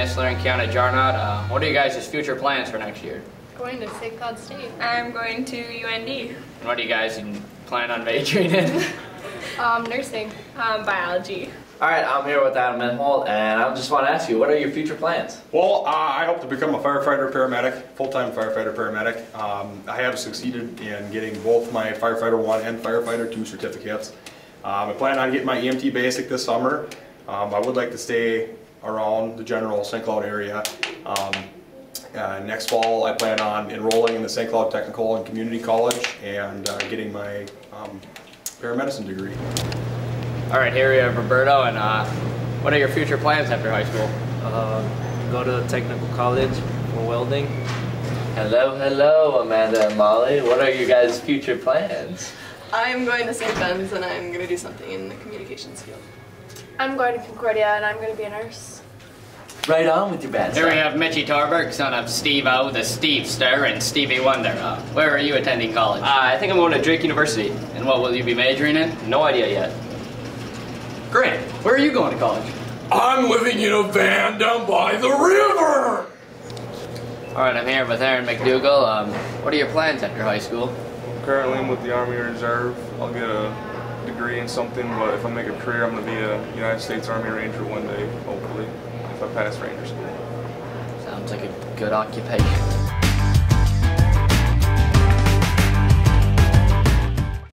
Aaron, Kiana, Jarnot. Uh, what are you guys' future plans for next year? Going to St. Cloud State. I'm going to UND. And what do you guys plan on majoring in? Um, nursing. Um, biology. All right, I'm here with Adam Menhold, and I just want to ask you, what are your future plans? Well, uh, I hope to become a firefighter paramedic, full-time firefighter paramedic. Um, I have succeeded in getting both my firefighter one and firefighter two certificates. Um, I plan on getting my EMT basic this summer. Um, I would like to stay around the general St. Cloud area. Um, uh, next fall, I plan on enrolling in the St. Cloud Technical and Community College and uh, getting my um, paramedicine degree. All right, here we have Roberto, and uh, what are your future plans after high school? Uh, go to technical college for welding. Hello, hello, Amanda and Molly. What are your guys' future plans? I'm going to St. Ben's and I'm going to do something in the communications field. I'm going to Concordia and I'm going to be a nurse. Right on with your bad Here we have Mitchy Tarberg, son of Steve O, the Steve Star, and Stevie Wonder. Uh, where are you attending college? Uh, I think I'm going to Drake University. and what will you be majoring in? No idea yet. Grant, where are you going to college? I'm living in a van down by the river. All right, I'm here with Aaron McDougall. Um, what are your plans after high school? Currently, I'm with the Army Reserve. I'll get a degree in something, but if I make a career, I'm going to be a United States Army Ranger one day, hopefully, if I pass Ranger school. Sounds like a good occupation.